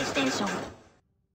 Extension.